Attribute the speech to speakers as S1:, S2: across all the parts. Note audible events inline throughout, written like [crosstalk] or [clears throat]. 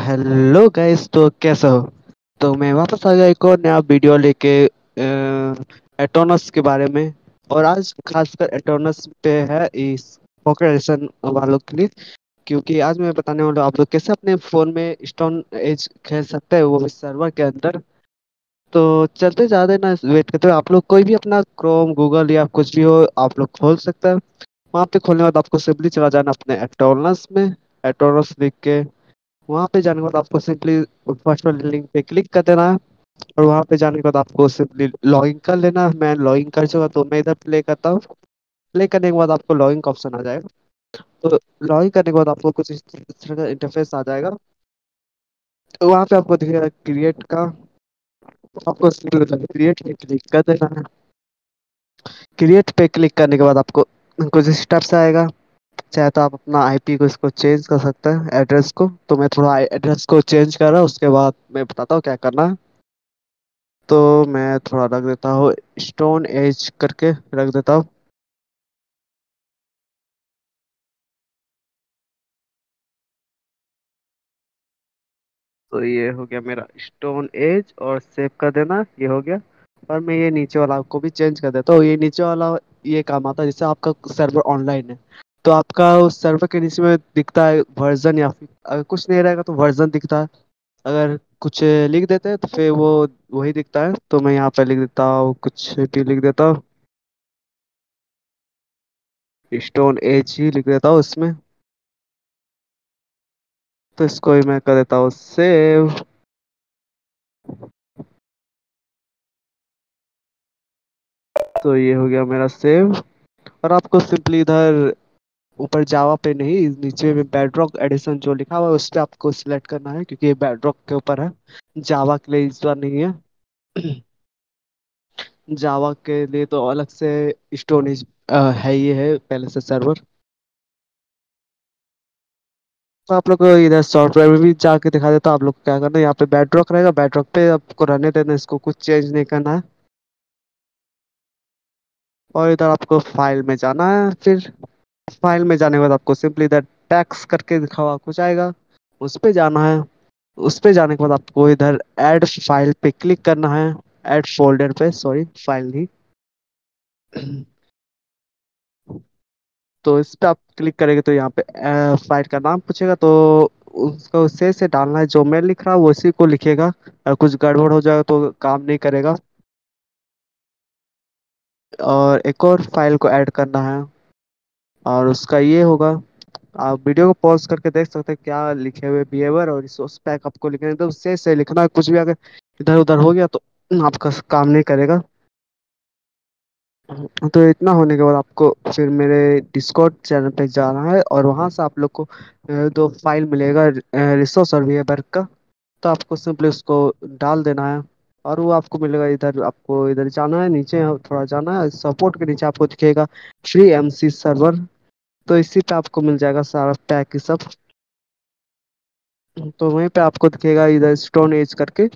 S1: Hello guys तो कैसे हो? तो मैं वापस आ गया एक और नया वीडियो लेके एटोनस के बारे में। और आज खासकर एटोनस पे है इस पॉकेट एडिशन वालों के लिए, क्योंकि आज मैं बताने वाला हूँ आप लोग कैसे अपने फ़ोन में स्टोन एज खेल सकते हैं, वो भी सर्वर के अंदर। तो चलते ज़्यादा ना वेट करते हुए आप लोग कोई भी अपना क्रोम गूगल या कुछ भी हो, आप लोग खोल सकते हैं। वहाँ पे खोलने के बाद आपको सिंपली चला जाना अपने एटोनस में एटोनस लिख के। वहाँ पे जाने के बाद आपको सिंपली फ़र्स्ट वाले लिंक पे क्लिक कर देना है और वहाँ पे जाने के बाद आपको सिंपली लॉगिन कर लेना है। मैं लॉगिन कर चुका तो मैं इधर प्ले करता हूँ। प्ले करने के बाद आपको लॉगिन का ऑप्शन आ जाएगा। तो लॉगिन करने के बाद आपको कुछ इस तरह का इंटरफेस आ जाएगा। तो वहाँ पे आपको दिखेगा क्रिएट का। आपको क्रिएट पे क्लिक कर देना है। क्रिएट पे क्लिक करने के बाद आपको कुछ स्टेप्स आएगा। चाहे तो आप अपना आईपी को इसको चेंज कर सकते हैं एड्रेस को। तो मैं थोड़ा एड्रेस को चेंज कर रहा हूँ, उसके बाद मैं बताता हूँ क्या करना है। तो मैं थोड़ा रख देता हूँ स्टोन एज करके रख देता हूँ। तो ये हो गया मेरा स्टोन एज और सेव कर देना, ये हो गया। और मैं ये नीचे वाला को भी चेंज कर देता हूँ। ये नीचे वाला ये काम आता है जैसे आपका सर्वर ऑनलाइन है। तो आपका उस सर्वर के नीचे में दिखता है वर्जन या फिर अगर कुछ नहीं रहेगा तो वर्जन दिखता है। अगर कुछ लिख देते हैं तो फिर वो, वही दिखता है। तो मैं यहाँ पे लिख देता हूँ, कुछ भी लिख देता हूँ। स्टोन एज ही लिख देता हूँ इसमें। तो इसको ही मैं कर देता हूँ सेव तो ये हो गया मेरा सेव और आपको सिंपली इधर ऊपर जावा पे नहीं, नीचे में बेडरॉक एडिशन जो लिखा हुआ है, उस पर आपको सिलेक्ट करना है, क्योंकि ये बेडरॉक के ऊपर है। जावा के लिए इस बार नहीं है। [clears throat] जावा के लिए तो अलग से स्टोरेज है ये है, पहले से सर्वर तो आप लोग को इधर सॉफ्टवेयर में भी जाके दिखा देता हूँ, आप लोग क्या करना है। यहाँ पे बेडरॉक रहेगा बेडरॉक पे आपको रहने देना इसको कुछ चेंज नहीं करना है। और इधर आपको फ़ाइल में जाना है, फिर। फ़ाइल में जाने के बाद आपको सिंपली इधर टैक्स करके दिखा हुआ कुछ आएगा। उस पे जाना है। उस पे जाने के बाद आपको इधर ऐड फ़ाइल पे क्लिक करना है। ऐड फोल्डर पे सॉरी फ़ाइल नहीं। तो इस पे आप क्लिक करेंगे तो यहाँ पे फ़ाइल का नाम पूछेगा। तो उसको से से डालना है। जो मैं लिख रहा हूँ उसी को लिखेगा। कुछ गड़बड़ हो जाएगा तो काम नहीं करेगा। और एक और फ़ाइल को ऐड करना है। और उसका ये होगा, आप वीडियो को पॉज करके देख सकते हैं क्या लिखे हुए बिहेवियर और रिसोर्स पैक आपको लिखना है। तो से से लिखना, कुछ भी अगर इधर उधर हो गया तो आपका काम नहीं करेगा। तो इतना होने के बाद आपको फिर मेरे डिस्कॉर्ड चैनल पे जाना है और वहाँ से आप लोग को दो फ़ाइल मिलेगा रिसोर्स और बिहेवियर का। तो आपको सिंपली उसको डाल देना है और वो आपको मिलेगा इधर, आपको इधर जाना है, नीचे थोड़ा जाना है सपोर्ट के नीचे आपको दिखेगा फ्री एमसी सर्वर तो इसी पे आपको मिल जाएगा सारा पैक सब। तो वहीं पे आपको दिखेगा इधर स्टोन एज करके,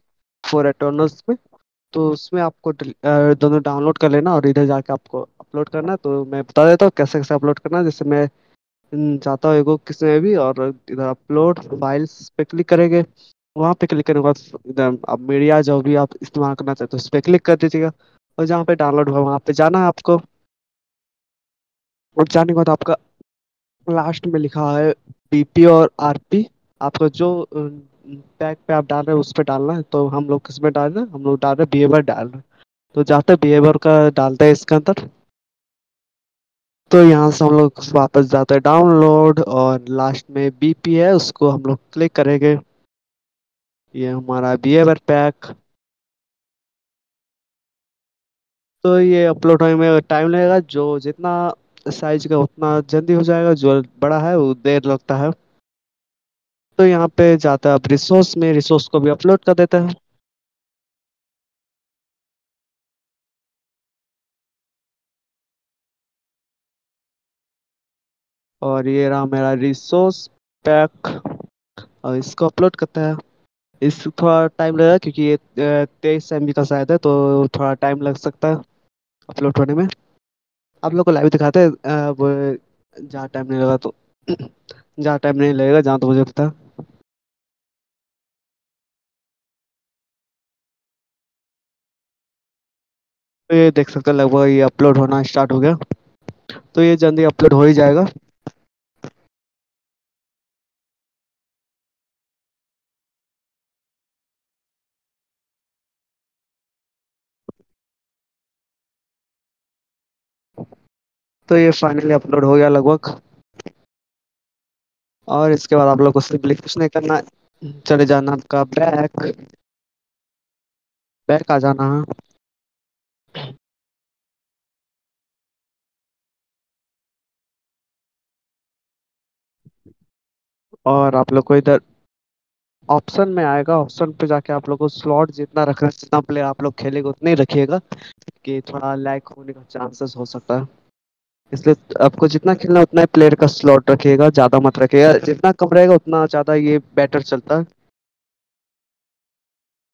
S1: फोर एटर्नल्स में। तो उसमें आपको दोनों डाउनलोड कर लेना और इधर जाके आपको अपलोड करना। तो मैं बता देता हूँ कैसे कैसे अपलोड करना। जैसे मैं जाता हूँ एगो किसी में भी और इधर अपलोड फाइल्स पे क्लिक करेंगे। वहाँ पे क्लिक करने के बाद इधर आप मीडिया जो भी आप इस्तेमाल करना चाहते हो उस पर क्लिक कर दीजिएगा। और जहाँ पे डाउनलोड हुआ वहाँ पे जाना है आपको। और जाने के बाद आपका लास्ट में लिखा है बीपी और आरपी आपको जो पैक पे आप डाल रहे हैं, उस पे डालना है तो हम लोग किसमें डाल रहे हैं? हम लोग डाल रहे हैं बिहेवियर डाल रहे हैं। तो जाते बिहेवियर का डालते हैं इसके अंदर। तो यहाँ से हम लोग वापस जाते हैं डाउनलोड और लास्ट में बीपी है, उसको हम लोग क्लिक करेंगे। ये हमारा बिहेवियर पैक तो ये अपलोड होने में टाइम लगेगा, जो जितना साइज़ का उतना जल्दी हो जाएगा, जो बड़ा है, वो देर लगता है। तो यहाँ पे जाता है, अब रिसोर्स में रिसोर्स को भी अपलोड कर देते हैं। और ये रहा मेरा रिसोर्स पैक और इसको अपलोड करते हैं। इस थोड़ा टाइम लगेगा, क्योंकि ये तेईस एम का शायद है तो थोड़ा टाइम लग सकता है अपलोड होने में। आप लोग को लाइव दिखाते जहाँ टाइम नहीं लगा तो जहाँ टाइम नहीं लगेगा, जहाँ तो मुझे पता। तो ये देख सकते हैं, लगभग ये अपलोड होना स्टार्ट हो गया। तो ये जल्दी अपलोड हो ही जाएगा। तो ये फाइनली अपलोड हो गया लगभग। और इसके बाद आप लोग को सिंपली कुछ नहीं करना चले जाना आपका बैक बैक आ जाना। और आप लोग को इधर ऑप्शन में आएगा। ऑप्शन पे जाके आप लोग को स्लॉट जितना रखना जितना प्लेयर आप लोग खेलेंगे, उतना ही रखिएगा, कि थोड़ा लैक होने का चांसेस हो सकता है। इसलिए आपको जितना खेलना उतना ही प्लेयर का स्लॉट रखिएगा ज़्यादा मत रखेगा जितना कम रहेगा उतना ज़्यादा ये बेटर चलता है।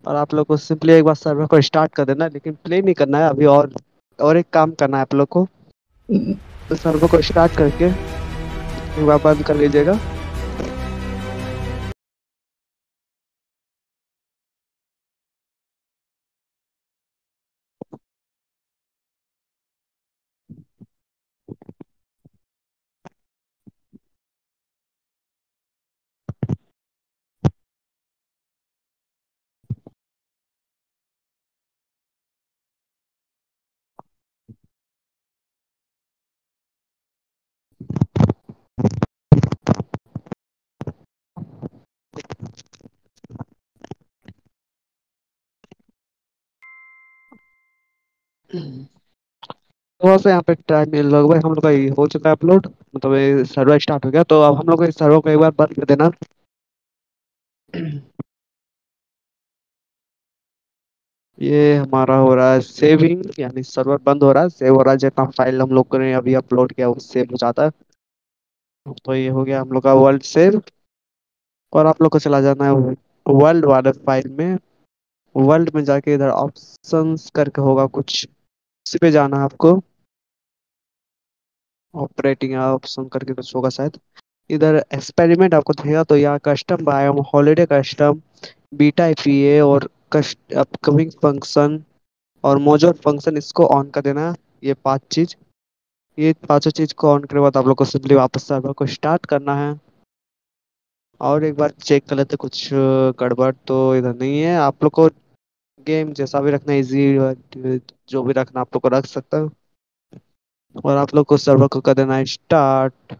S1: और आप लोग को सिंपली एक बार सर्वर को स्टार्ट कर देना लेकिन प्ले नहीं करना है अभी और और एक काम करना है आप लोग को। तो सर्वर को स्टार्ट करके एक बार बंद कर लीजिएगा। थोड़ा सा यहाँ पे टाइम लगभग हम लोग का हो चुका है अपलोड मतलब सर्वर स्टार्ट हो गया। तो अब हम लोग इस सर्वर को एक बार बंद कर देना। ये हमारा हो रहा है सेविंग यानी सर्वर बंद हो रहा है। सेव हो रहा है। जितना फ़ाइल हम लोग ने अभी अपलोड किया, वो सेव हो जाता है। तो ये हो गया हम लोग का वर्ल्ड सेव और आप लोग को चला जाना है वर्ल्ड वाले फ़ाइल में। वर्ल्ड में जाके इधर ऑप्शंस करके होगा कुछ। इसी पे जाना है आपको। ऑपरेटिंग ऑप्शन करके कुछ होगा शायद। इधर एक्सपेरिमेंट आपको दिखेगा तो यहाँ custom biome holiday custom beta APA और कस्ट अपकमिंग फ़ंक्शन और मौजूद फ़ंक्शन इसको ऑन कर देना ये पाँच चीज़। ये पाँचों चीज़ को ऑन करने के बाद आप लोग को सिंपली वापस सर्वर को स्टार्ट करना है। और एक बार चेक कर लेते कुछ गड़बड़ तो इधर नहीं है। आप लोग को गेम जैसा भी रखना इजी जो भी रखना आप लोग को रख सकता है। और आप लोग को सर्वर को कर देना है स्टार्ट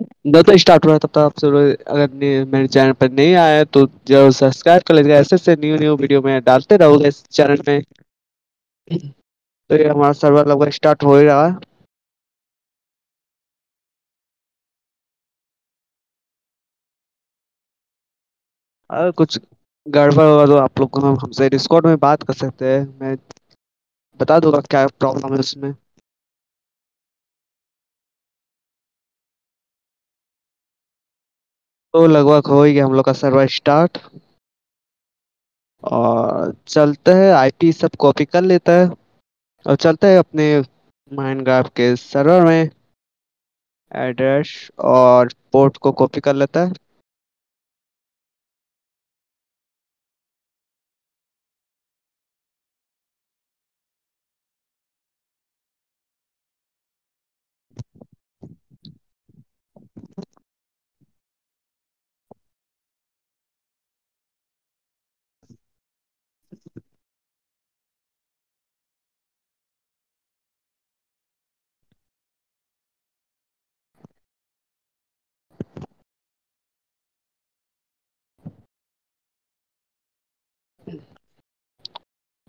S1: जब तक स्टार्ट हो रहा है तब तक आप सब अगर मेरे चैनल पर नहीं आए तो ज़रूर सब्सक्राइब कर लीजिएगा। ऐसे ऐसे न्यू न्यू वीडियो में डालते रहोगे इस चैनल में तो ये हमारा सर्वर लगभग स्टार्ट हो ही रहा। है अगर कुछ गड़बड़ होगा तो आप लोग को हम, हमसे डिस्कॉर्ड में बात कर सकते हैं। मैं बता दूँगा क्या प्रॉब्लम है उसमें। तो लगभग हो ही गया हम लोग का सर्वर स्टार्ट। और चलते हैं आईपी सब कॉपी कर लेता है। और चलते हैं अपने माइनक्राफ्ट के सर्वर में। एड्रेस और पोर्ट को कॉपी कर लेता है।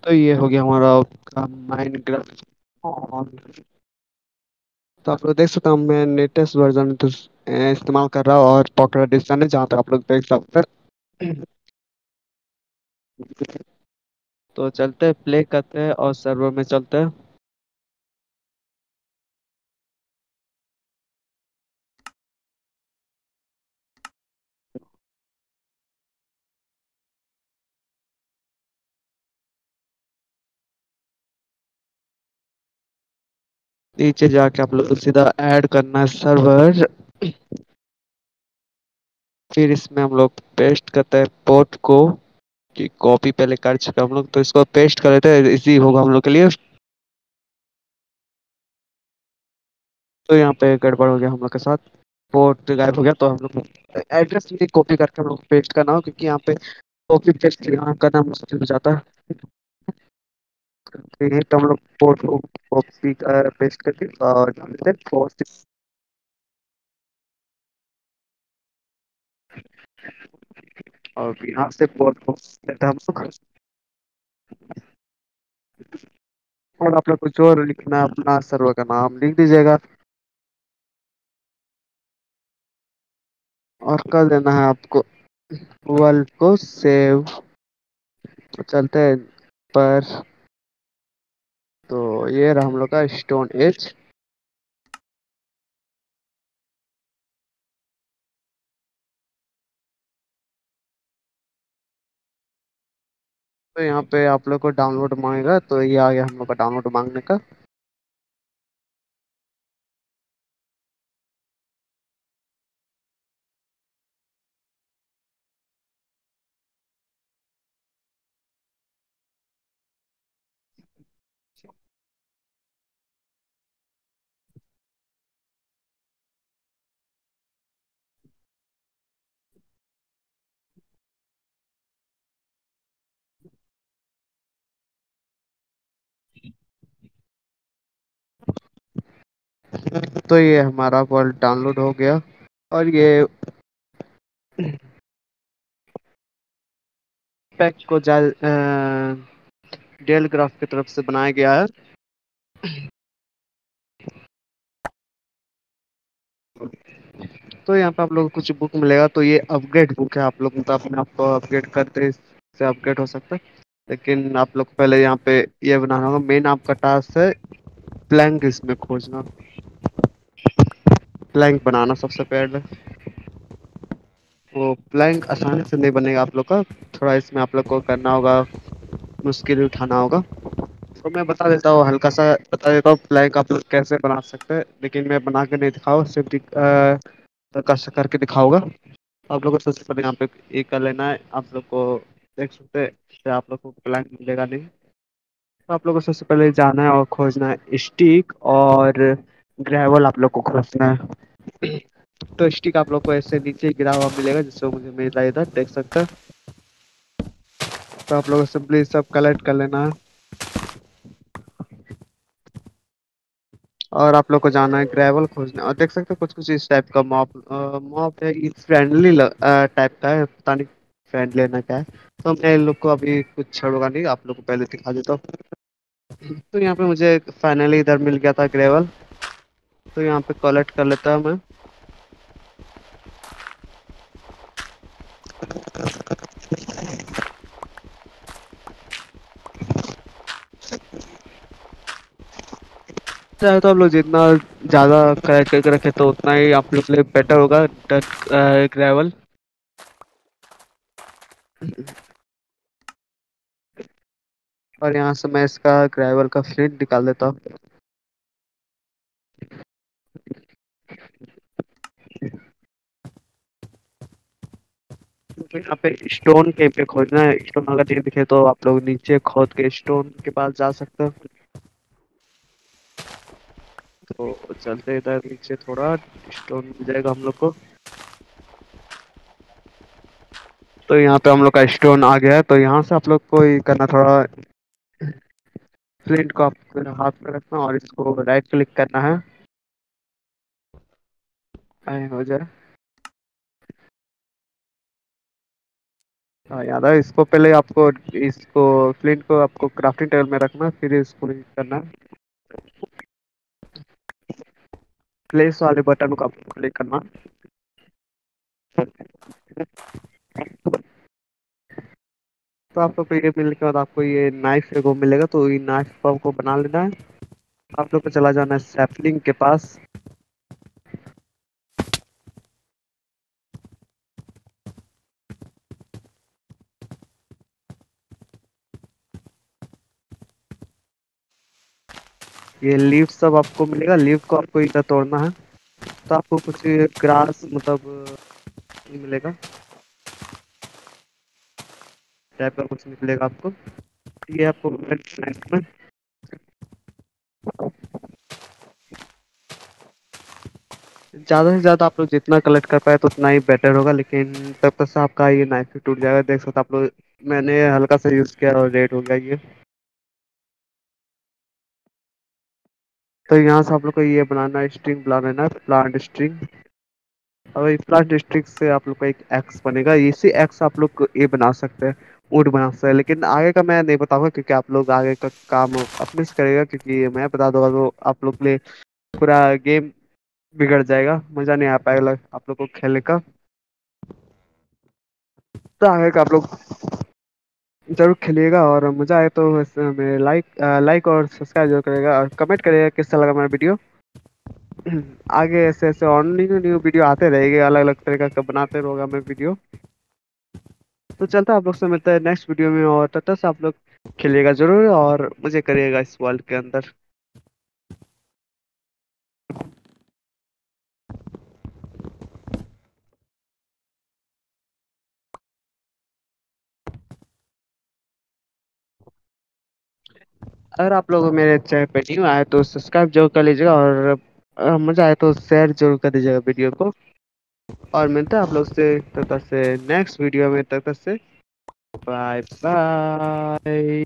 S1: तो ये हो गया हमारा माइनक्राफ्ट ऑन तो आप लोग देख सकते हैं, मैं लेटेस्ट वर्जन तो इस्तेमाल कर रहा हूँ और पॉकेट एडिशन है, जहाँ तक आप लोग देख सकते हैं। तो चलते प्ले करते हैं और सर्वर में चलते हैं। नीचे जाके आप लोग सीधा ऐड करना है सर्वर फिर इसमें हम लोग पेस्ट करते हैं पोर्ट को, कि कॉपी पहले कर चुके हम लोग तो इसको पेस्ट कर लेते हैं इजी होगा हम लोग के लिए। तो यहाँ पे गड़बड़ हो गया हम लोग के साथ। पोर्ट गायब हो गया तो हम लोग एड्रेस कॉपी करके हम लोग पेस्ट करना हो क्योंकि यहाँ पे कॉपी पेस्ट करना मुश्किल हो जाता है। तो हम लोग पोर्ट को कॉपी कर पेस्ट करके और डाल देते हैं पोस्ट और यहाँ से पोर्ट को देते हम लोग और आप लोग को जो लिखना है अपना सर्वर का नाम लिख दीजिएगा। और कर देना है आपको वर्ल्ड को सेव चलते हैं, पर तो ये रहा हम लोग का स्टोन एज तो यहाँ पे आप लोग को डाउनलोड मांगेगा तो ये आ गया हम लोग का डाउनलोड मांगने का। तो ये हमारा वर्ल्ड डाउनलोड हो गया और ये पैक को डेल ग्राफ की तरफ़ से बनाया गया है। तो यहाँ पे आप लोग कुछ बुक मिलेगा तो ये अपग्रेड बुक है। आप लोग मतलब अपने आप को अपग्रेड करते से अपग्रेड हो सकता है। लेकिन आप लोग पहले यहाँ पे ये बनाना होगा। मेन आपका टास्क है प्लैंक इसमें खोजना। प्लैंक बनाना सबसे पहले। वो प्लैंक आसानी से नहीं बनेगा आप लोग का। थोड़ा इसमें आप लोग को करना होगा मुश्किल उठाना होगा। तो मैं बता देता हूँ हल्का सा बता देता हूँ प्लैंक आप लोग कैसे बना सकते हैं। लेकिन मैं बना के नहीं दिखाऊँ सिर्फ़ दिख, कर, करके दिखाऊँगा। आप लोग को सबसे पहले यहाँ पे ये कर लेना है। आप लोग को देख सकते हैं आप लोग को प्लैंक मिलेगा नहीं। तो आप लोग को सबसे पहले जाना है और खोजना है स्टिक और ग्रेवल आप लोग को खोजना है। तो स्टिक आप लोग को ऐसे नीचे गिरा हुआ मिलेगा, जिससे मुझे मिला इधर, देख सकते तो आप लोग सिंपली सब कलेक्ट कर लेना। और आप लोग को जाना है ग्रेवल खोजना। और देख सकते हो कुछ कुछ इस टाइप का मॉप मॉप है फ्रेंडली टाइप का है। पता नहीं फ्रेंड लेना क्या है। तो मैं इन लोग को अभी कुछ छोड़ूँगा नहीं, आप लोग को पहले दिखा देता हूँ। तो यहाँ पे मुझे फाइनली इधर मिल गया था ग्रेवल तो यहाँ पे कलेक्ट कर लेता हूँ मैं। चाहे तो आप लोग जितना ज़्यादा कलेक्ट करके रखे तो उतना ही आप लोग के लिए बेटर होगा ग्रेवल और यहाँ से मैं इसका ग्रेवल का फ्लिंट निकाल देता हूँ। यहाँ पे स्टोन के पे खोजना है। स्टोन अगर नहीं दिखे तो आप लोग नीचे खोद के स्टोन के पास जा सकते हो। तो चलते इधर नीचे थोड़ा। स्टोन मिल जाएगा हम लोग को। तो यहाँ पे हम लोग का स्टोन आ गया है। तो यहाँ से आप लोग को करना थोड़ा फ्लिंट को आप हाथ में रखना और इसको राइट क्लिक करना है। हो जाए। हाँ याद है, इसको पहले आपको, इसको फ्लिंट को आपको क्राफ्टिंग टेबल में रखना, फिर इसको करना। प्लेस वाले बटन को आपको क्लिक करना। तो आपको तो ये मिलने के बाद आपको ये नाइफ एगो मिलेगा तो ये नाइफ को आपको बना लेना है। आप लोग को चला जाना है सैपलिंग के पास। ये लीव सब आपको मिलेगा। लीव को आपको इधर तोड़ना है। तो आपको कुछ ग्रास मतलब मिलेगा। टाइप का कुछ मिलेगा आपको। ये आपको में ज़्यादा से ज़्यादा आप लोग जितना कलेक्ट कर पाए तो उतना ही बेटर होगा, लेकिन तब तक से आपका ये नाइफ टूट जाएगा। देख सकते आप लोग, मैंने हल्का सा यूज़ किया और रेड हो गया ये। तो यहाँ से आप लोग को ये बनाना है स्ट्रिंग बनाना है प्लांट स्ट्रिंग और ये प्लांट स्ट्रिंग से आप लोग का एक एक्स बनेगा। इसी एक्स आप लोग ये बना सकते हैं वुड बना सकते हैं। लेकिन आगे का मैं नहीं बताऊँगा क्योंकि आप लोग आगे का काम अपने से करेगा क्योंकि मैं बता दूँगा तो आप लोग लिए पूरा गेम बिगड़ जाएगा। मज़ा नहीं आ पाएगा आप लोग को खेलने का। तो आगे का आप लोग ज़रूर खेलिएगा और मज़ा आए तो हमें लाइक लाइक और सब्सक्राइब ज़रूर करेगा और कमेंट करेगा कैसा लगा हमारा वीडियो [clears throat] आगे ऐसे ऐसे और न्यू न्यू वीडियो आते रहेंगे अलग अलग तरीका का बनाते रहोगा मैं वीडियो तो चलता आप लोग से मिलता है नेक्स्ट वीडियो में और तब तक आप लोग खेलिएगा ज़रूर और मुझे करिएगा इस वर्ल्ड के अंदर। अगर आप लोग मेरे चैनल पे न्यू आए तो सब्सक्राइब ज़रूर कर लीजिएगा और मज़ा आए तो शेयर ज़रूर कर दीजिएगा वीडियो को। और मिलते हैं आप लोग से तब तक से नेक्स्ट वीडियो में, तब तक से बाय बाय